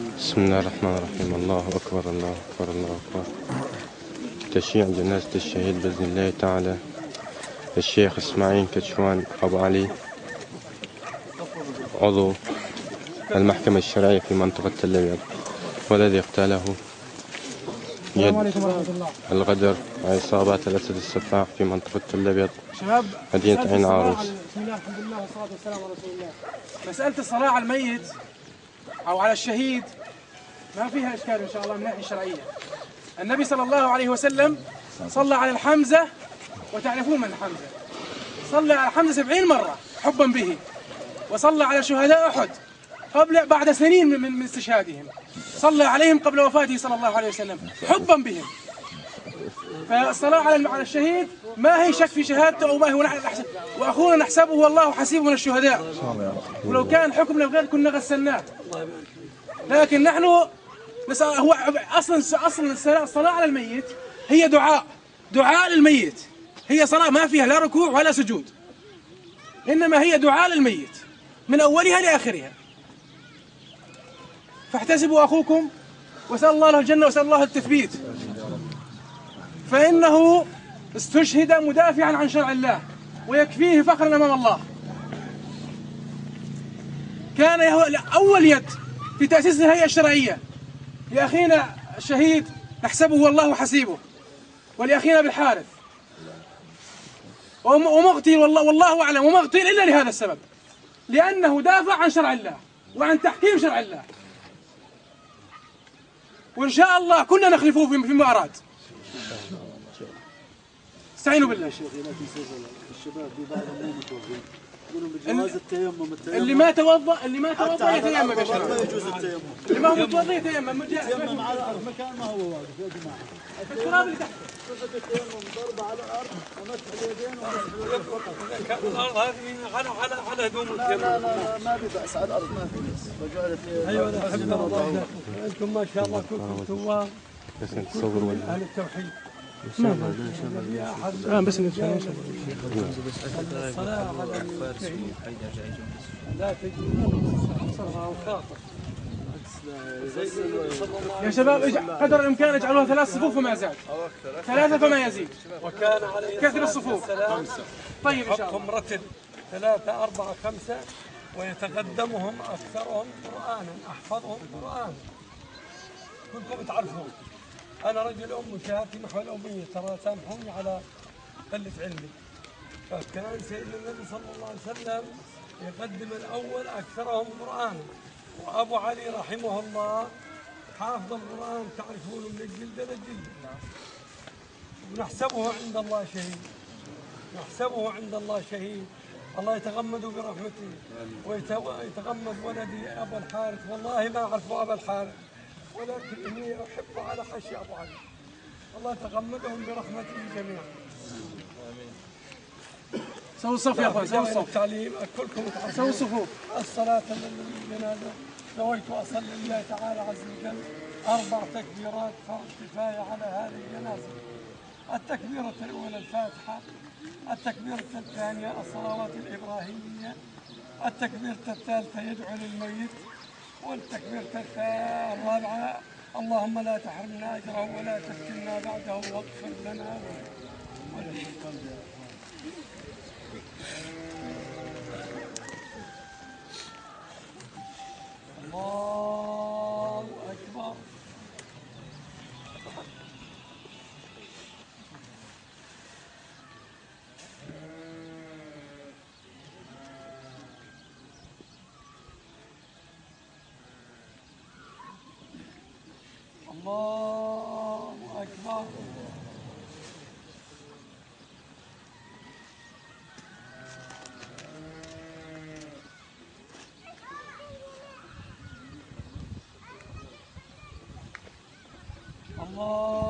بسم الله الرحمن الرحيم. الله أكبر الله أكبر الله أكبر. تشييع جنازة الشهيد بإذن الله تعالى. الشيخ إسماعيل كشوان أبو علي عضو المحكمة الشرعية في منطقة تل أبيض والذي اغتاله يد الغدر عصابات الأسد السفاح في منطقة تل أبيض مدينة عين. على- بسم الله الحمد لله والصلاة والسلام على رسول الله. مسألة الصلاة على الميت أو على الشهيد. ما فيها إشكال إن شاء الله من ناحية شرعية. النبي صلى الله عليه وسلم صلى على الحمزة وتعرفون من حمزة؟ صلى على حمزة سبعين مرة حبا به. وصلى على شهداء أحد قبل بعد سنين من من استشهادهم. صلى عليهم قبل وفاته صلى الله عليه وسلم حبا بهم. فالصلاة على الشهيد ما هي شك في شهادته أو ما هو نحن نحسب وأخونا نحسبه والله حسيبه من الشهداء. ولو كان حكمنا بغير كنا غسلناه. لكن نحن نسأل هو أصلا أصلا الصلاة على الميت هي دعاء. دعاء للميت. هي صلاة ما فيها لا ركوع ولا سجود. إنما هي دعاء للميت. من أولها لآخرها. فاحتسبوا أخوكم وسأل الله له الجنة وسأل الله التثبيت. فإنه استشهد مدافعا عن شرع الله ويكفيه فخرا أمام الله. كان أول يد في تأسيس الهيئة الشرعية. لأخينا الشهيد نحسبه والله حسيبه. ولأخينا بالحارث وم- ومغتيل والله, والله أعلم. ومغتيل إلا لهذا السبب. لأنه دافع عن شرع الله وعن تحكيم شرع الله. وإن شاء الله كنا نخلفه في- فيما أراد. استعينوا بالله. الشباب في بعضهم مو متوضئين يقولون بجواز التيمم التيمم. اللي ما توضا اللي ما توضأ يتيمم يا الأرض ما شباب يجوز التيمم. اللي ما هو متوضا يتيمم. على الأرض. مكان ما هو واقف يا جماعة. التراب اللي تحت. التيمم ضربة على الأرض ومسح اليدين ومسح الأرض هذه على على على هدوم لا لا لا لا ما في بأس. على الأرض ما في بأس. وجعلت أيوه أنا احب الله أنتم ما شاء الله كلكم تواب. بس نتصور ولا أهل التوحيد آه بس الصلاه على الشهيد لا تجوز صلاه وخاطر يا شباب قدر الإمكان اجعلوها ثلاث صفوف فما زاد ثلاثة فما يزيد. وكان عليه كثر الصفوف. طيب إن شاء الله. رتب ثلاثة أربعة خمسة ويتقدمهم أكثرهم قرآنا أحفظهم قرآن كلكم تعرفون. أنا رجل أم شهادتي محو الأمية ترى سامحوني على قلة علمي. فكان سيدنا النبي صلى الله عليه وسلم يقدم الأول أكثرهم قرآنا وأبو علي رحمه الله حافظ القرآن تعرفون من الجلد للجلد ونحسبه عند الله شهيد. نحسبه عند الله شهيد. الله يتغمد برحمته. ويتغمد ولدي ابا الحارث. والله ما أعرف ابا الحارث. ولكن إني أحب على خشي ابو علي الله يتغمدهم برحمته جميعا. سووا الصف يا أخوان سووا الصف التعليم كلكم سووا الصفوف الصلاة للجنازة. نويت أصلي لله تعالى عز وجل. أربع تكبيرات فرض كفاية على هذه الجنازة. التكبيرة الأولى الفاتحة. التكبيرة الثانية الصلوات الإبراهيمية. التكبيرة الثالثة يدعو للميت. والتكبيرة الرابعة اللهم لا تحرمنا أجره ولا تفتنا بعده واغفر لنا. الله. الله أكبر الله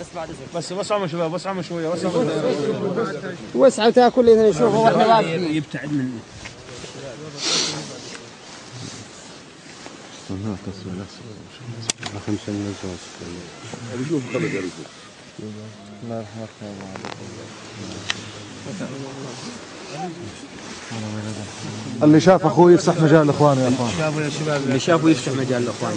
بس بس بس عمو شباب بس عمو شوية بس عمو وسعوا تاكل اذا نشوفه وإحنا واقفين يبتعد من خمسة من الزواج الله يرحمك يا ابو اللي شاف أخوي يفسح مجال لاخوانه يا إخوان. اللي شافوا يفتح مجال لاخوانه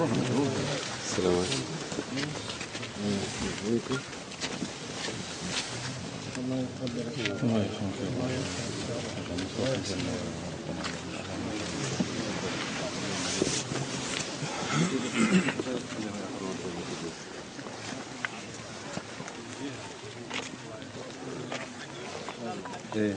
السلام عليكم إيه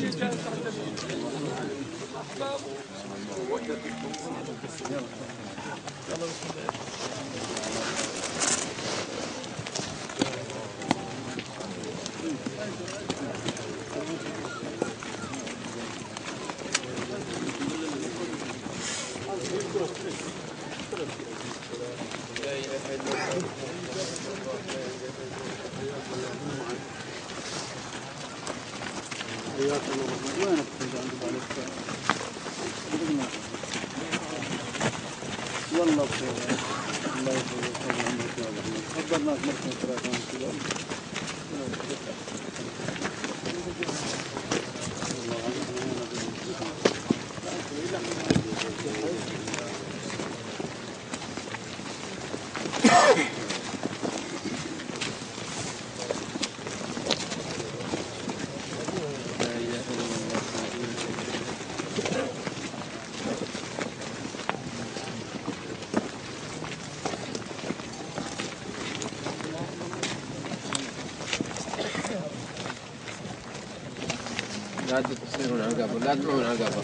زكيات والله بخير الله يحفظك خبرناك مرة ثلاثة لا تصيرون على القبر لا تدعون على القبر